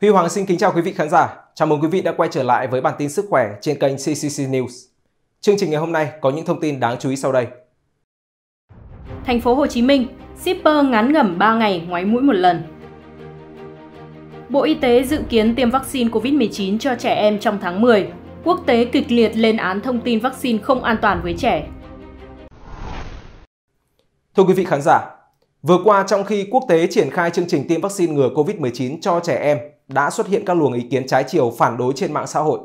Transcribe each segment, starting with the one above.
Huy Hoàng xin kính chào quý vị khán giả. Chào mừng quý vị đã quay trở lại với bản tin sức khỏe trên kênh CCC News. Chương trình ngày hôm nay có những thông tin đáng chú ý sau đây. Thành phố Hồ Chí Minh, shipper ngắn ngẩm 3 ngày ngoáy mũi một lần. Bộ Y tế dự kiến tiêm vaccine COVID-19 cho trẻ em trong tháng 10. Quốc tế kịch liệt lên án thông tin vaccine không an toàn với trẻ. Thưa quý vị khán giả, vừa qua trong khi quốc tế triển khai chương trình tiêm vaccine ngừa COVID-19 cho trẻ em đã xuất hiện các luồng ý kiến trái chiều phản đối trên mạng xã hội.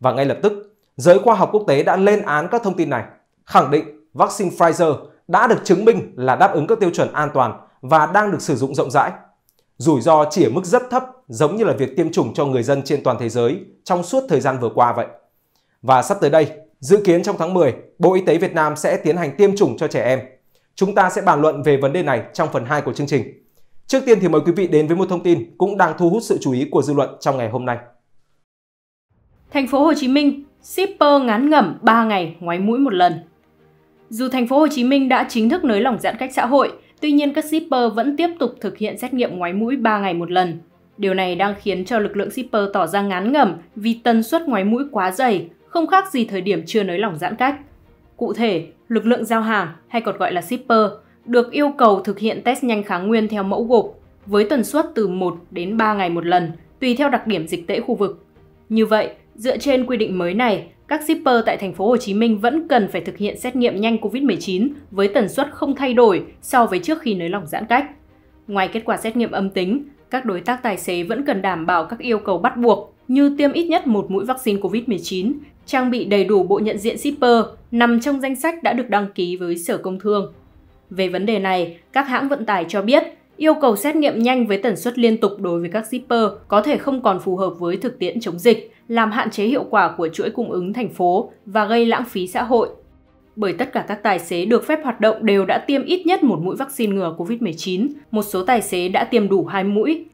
Và ngay lập tức, giới khoa học quốc tế đã lên án các thông tin này, khẳng định vaccine Pfizer đã được chứng minh là đáp ứng các tiêu chuẩn an toàn và đang được sử dụng rộng rãi. Rủi ro chỉ ở mức rất thấp giống như là việc tiêm chủng cho người dân trên toàn thế giới trong suốt thời gian vừa qua vậy. Và sắp tới đây, dự kiến trong tháng 10, Bộ Y tế Việt Nam sẽ tiến hành tiêm chủng cho trẻ em. Chúng ta sẽ bàn luận về vấn đề này trong phần 2 của chương trình. Trước tiên thì mời quý vị đến với một thông tin cũng đang thu hút sự chú ý của dư luận trong ngày hôm nay. Thành phố Hồ Chí Minh, shipper ngán ngẩm 3 ngày ngoái mũi một lần. Dù thành phố Hồ Chí Minh đã chính thức nới lỏng giãn cách xã hội, tuy nhiên các shipper vẫn tiếp tục thực hiện xét nghiệm ngoái mũi 3 ngày một lần. Điều này đang khiến cho lực lượng shipper tỏ ra ngán ngẩm vì tần suất ngoái mũi quá dày, không khác gì thời điểm chưa nới lỏng giãn cách. Cụ thể, lực lượng giao hàng hay còn gọi là shipper được yêu cầu thực hiện test nhanh kháng nguyên theo mẫu gộp với tần suất từ 1 đến 3 ngày một lần, tùy theo đặc điểm dịch tễ khu vực. Như vậy, dựa trên quy định mới này, các shipper tại thành phố Hồ Chí Minh vẫn cần phải thực hiện xét nghiệm nhanh COVID-19 với tần suất không thay đổi so với trước khi nới lỏng giãn cách. Ngoài kết quả xét nghiệm âm tính, các đối tác tài xế vẫn cần đảm bảo các yêu cầu bắt buộc như tiêm ít nhất một mũi vaccine COVID-19, trang bị đầy đủ bộ nhận diện shipper nằm trong danh sách đã được đăng ký với Sở Công Thương. Về vấn đề này, các hãng vận tải cho biết yêu cầu xét nghiệm nhanh với tần suất liên tục đối với các shipper có thể không còn phù hợp với thực tiễn chống dịch, làm hạn chế hiệu quả của chuỗi cung ứng thành phố và gây lãng phí xã hội. Bởi tất cả các tài xế được phép hoạt động đều đã tiêm ít nhất một mũi vaccine ngừa COVID-19, một số tài xế đã tiêm đủ hai mũi.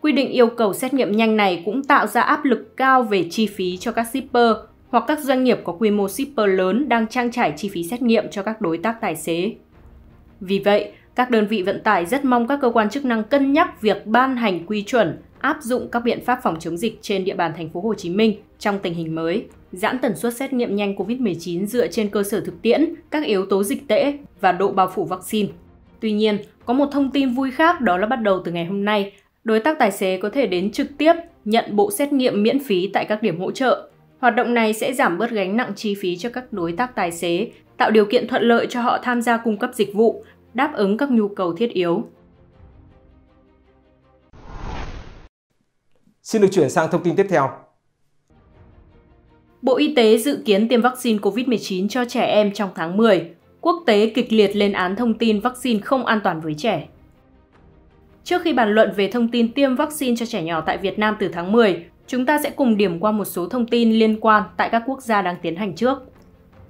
Quy định yêu cầu xét nghiệm nhanh này cũng tạo ra áp lực cao về chi phí cho các shipper hoặc các doanh nghiệp có quy mô shipper lớn đang trang trải chi phí xét nghiệm cho các đối tác tài xế. Vì vậy, các đơn vị vận tải rất mong các cơ quan chức năng cân nhắc việc ban hành quy chuẩn áp dụng các biện pháp phòng chống dịch trên địa bàn thành phố Hồ Chí Minh trong tình hình mới, giãn tần suất xét nghiệm nhanh COVID-19 dựa trên cơ sở thực tiễn, các yếu tố dịch tễ và độ bao phủ vaccine. Tuy nhiên, có một thông tin vui khác đó là bắt đầu từ ngày hôm nay, đối tác tài xế có thể đến trực tiếp nhận bộ xét nghiệm miễn phí tại các điểm hỗ trợ. Hoạt động này sẽ giảm bớt gánh nặng chi phí cho các đối tác tài xế, tạo điều kiện thuận lợi cho họ tham gia cung cấp dịch vụ, đáp ứng các nhu cầu thiết yếu. Xin được chuyển sang thông tin tiếp theo. Bộ Y tế dự kiến tiêm vaccine COVID-19 cho trẻ em trong tháng 10. Quốc tế kịch liệt lên án thông tin vaccine không an toàn với trẻ. Trước khi bàn luận về thông tin tiêm vaccine cho trẻ nhỏ tại Việt Nam từ tháng 10, chúng ta sẽ cùng điểm qua một số thông tin liên quan tại các quốc gia đang tiến hành trước.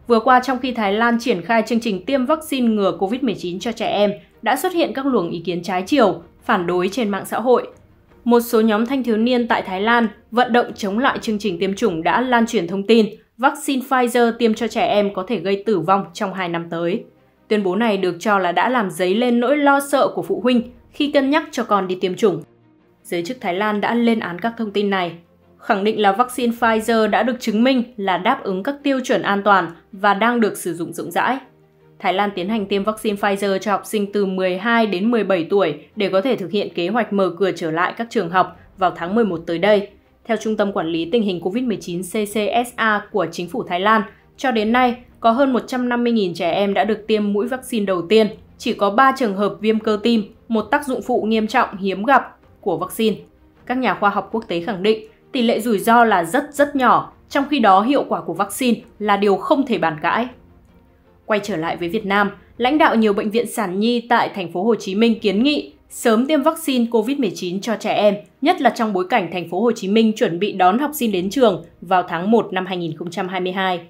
Vừa qua trong khi Thái Lan triển khai chương trình tiêm vaccine ngừa COVID-19 cho trẻ em, đã xuất hiện các luồng ý kiến trái chiều, phản đối trên mạng xã hội. Một số nhóm thanh thiếu niên tại Thái Lan vận động chống lại chương trình tiêm chủng đã lan truyền thông tin vaccine Pfizer tiêm cho trẻ em có thể gây tử vong trong 2 năm tới. Tuyên bố này được cho là đã làm dấy lên nỗi lo sợ của phụ huynh khi cân nhắc cho con đi tiêm chủng. Giới chức Thái Lan đã lên án các thông tin này khẳng định là vaccine Pfizer đã được chứng minh là đáp ứng các tiêu chuẩn an toàn và đang được sử dụng rộng rãi. Thái Lan tiến hành tiêm vaccine Pfizer cho học sinh từ 12 đến 17 tuổi để có thể thực hiện kế hoạch mở cửa trở lại các trường học vào tháng 11 tới đây. Theo Trung tâm Quản lý Tình hình COVID-19 CCSA của chính phủ Thái Lan, cho đến nay có hơn 150.000 trẻ em đã được tiêm mũi vaccine đầu tiên. Chỉ có 3 trường hợp viêm cơ tim, một tác dụng phụ nghiêm trọng hiếm gặp của vaccine. Các nhà khoa học quốc tế khẳng định tỷ lệ rủi ro là rất rất nhỏ, trong khi đó hiệu quả của vaccine là điều không thể bàn cãi. Quay trở lại với Việt Nam, lãnh đạo nhiều bệnh viện sản nhi tại thành phố Hồ Chí Minh kiến nghị sớm tiêm vaccine COVID-19 cho trẻ em, nhất là trong bối cảnh thành phố Hồ Chí Minh chuẩn bị đón học sinh đến trường vào tháng 1 năm 2022.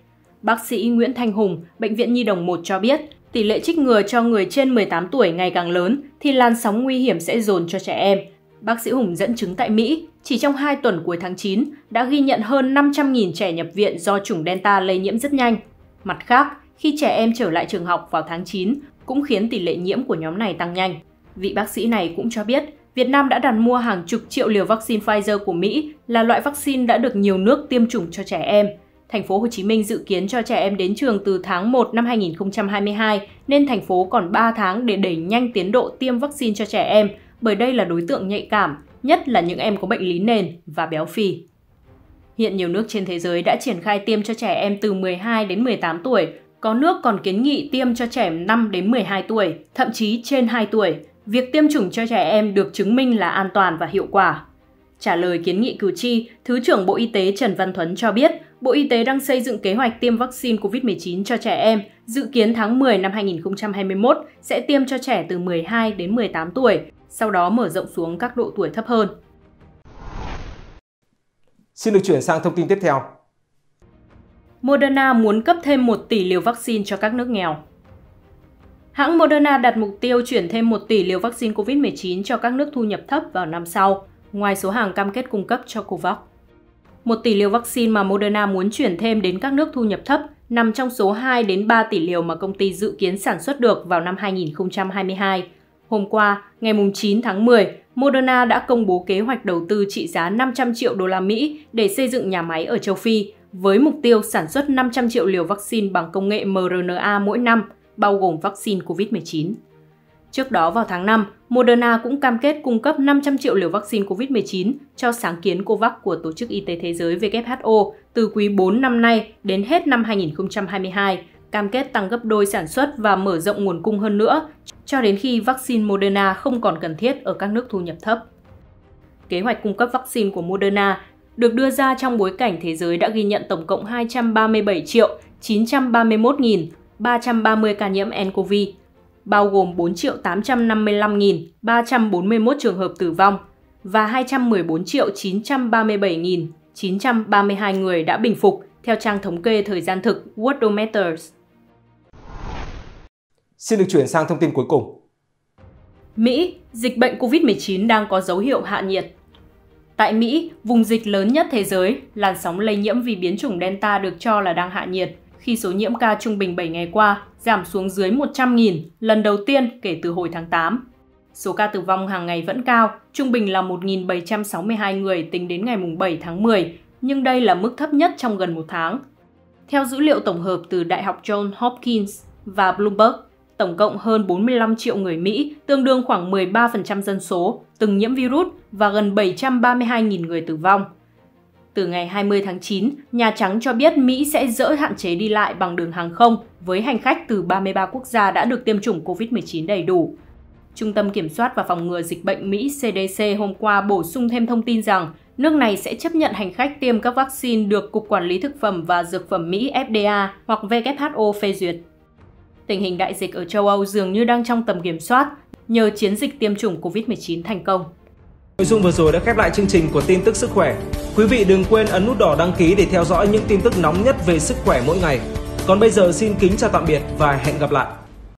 Bác sĩ Nguyễn Thanh Hùng, Bệnh viện Nhi đồng 1 cho biết, tỷ lệ trích ngừa cho người trên 18 tuổi ngày càng lớn thì làn sóng nguy hiểm sẽ dồn cho trẻ em. Bác sĩ Hùng dẫn chứng tại Mỹ, chỉ trong 2 tuần cuối tháng 9 đã ghi nhận hơn 500.000 trẻ nhập viện do chủng Delta lây nhiễm rất nhanh. Mặt khác, khi trẻ em trở lại trường học vào tháng 9 cũng khiến tỷ lệ nhiễm của nhóm này tăng nhanh. Vị bác sĩ này cũng cho biết, Việt Nam đã đặt mua hàng chục triệu liều vaccine Pfizer của Mỹ là loại vaccine đã được nhiều nước tiêm chủng cho trẻ em. Thành phố Hồ Chí Minh dự kiến cho trẻ em đến trường từ tháng 1 năm 2022 nên thành phố còn 3 tháng để đẩy nhanh tiến độ tiêm vaccine cho trẻ em bởi đây là đối tượng nhạy cảm, nhất là những em có bệnh lý nền và béo phì. Hiện nhiều nước trên thế giới đã triển khai tiêm cho trẻ em từ 12 đến 18 tuổi, có nước còn kiến nghị tiêm cho trẻ 5 đến 12 tuổi, thậm chí trên 2 tuổi. Việc tiêm chủng cho trẻ em được chứng minh là an toàn và hiệu quả. Trả lời kiến nghị cử tri, Thứ trưởng Bộ Y tế Trần Văn Thuấn cho biết, Bộ Y tế đang xây dựng kế hoạch tiêm vaccine COVID-19 cho trẻ em, dự kiến tháng 10 năm 2021 sẽ tiêm cho trẻ từ 12 đến 18 tuổi, sau đó mở rộng xuống các độ tuổi thấp hơn. Xin được chuyển sang thông tin tiếp theo. Moderna muốn cấp thêm 1 tỷ liều vaccine cho các nước nghèo. Hãng Moderna đặt mục tiêu chuyển thêm 1 tỷ liều vaccine COVID-19 cho các nước thu nhập thấp vào năm sau, ngoài số hàng cam kết cung cấp cho COVAX. 1 tỷ liều vaccine mà Moderna muốn chuyển thêm đến các nước thu nhập thấp nằm trong số 2 đến 3 tỷ liều mà công ty dự kiến sản xuất được vào năm 2022. Hôm qua, ngày 9 tháng 10, Moderna đã công bố kế hoạch đầu tư trị giá 500 triệu đô la Mỹ để xây dựng nhà máy ở châu Phi, với mục tiêu sản xuất 500 triệu liều vaccine bằng công nghệ mRNA mỗi năm, bao gồm vaccine COVID-19. Trước đó vào tháng 5, Moderna cũng cam kết cung cấp 500 triệu liều vaccine COVID-19 cho sáng kiến COVAX của Tổ chức Y tế Thế giới WHO từ quý 4 năm nay đến hết năm 2022, cam kết tăng gấp đôi sản xuất và mở rộng nguồn cung hơn nữa cho đến khi vaccine Moderna không còn cần thiết ở các nước thu nhập thấp. Kế hoạch cung cấp vaccine của Moderna được đưa ra trong bối cảnh thế giới đã ghi nhận tổng cộng 237 triệu 931.330 ca nhiễm nCoV, bao gồm 4 triệu 855.341 trường hợp tử vong và 214 triệu 937.932 người đã bình phục theo trang thống kê thời gian thực Worldometers. Xin được chuyển sang thông tin cuối cùng. Mỹ, dịch bệnh COVID-19 đang có dấu hiệu hạ nhiệt. Tại Mỹ, vùng dịch lớn nhất thế giới, làn sóng lây nhiễm vì biến chủng Delta được cho là đang hạ nhiệt khi số nhiễm ca trung bình 7 ngày qua giảm xuống dưới 100.000 lần đầu tiên kể từ hồi tháng 8. Số ca tử vong hàng ngày vẫn cao, trung bình là 1.762 người tính đến ngày 7 tháng 10, nhưng đây là mức thấp nhất trong gần một tháng. Theo dữ liệu tổng hợp từ Đại học Johns Hopkins và Bloomberg, tổng cộng hơn 45 triệu người Mỹ, tương đương khoảng 13% dân số, từng nhiễm virus và gần 732.000 người tử vong. Từ ngày 20 tháng 9, Nhà Trắng cho biết Mỹ sẽ dỡ hạn chế đi lại bằng đường hàng không với hành khách từ 33 quốc gia đã được tiêm chủng COVID-19 đầy đủ. Trung tâm Kiểm soát và Phòng ngừa Dịch bệnh Mỹ CDC hôm qua bổ sung thêm thông tin rằng nước này sẽ chấp nhận hành khách tiêm các vaccine được Cục Quản lý Thực phẩm và Dược phẩm Mỹ FDA hoặc WHO phê duyệt tình hình đại dịch ở châu Âu dường như đang trong tầm kiểm soát nhờ chiến dịch tiêm chủng COVID-19 thành công. Nội dung vừa rồi đã khép lại chương trình của tin tức sức khỏe. Quý vị đừng quên ấn nút đỏ đăng ký để theo dõi những tin tức nóng nhất về sức khỏe mỗi ngày. Còn bây giờ xin kính chào tạm biệt và hẹn gặp lại.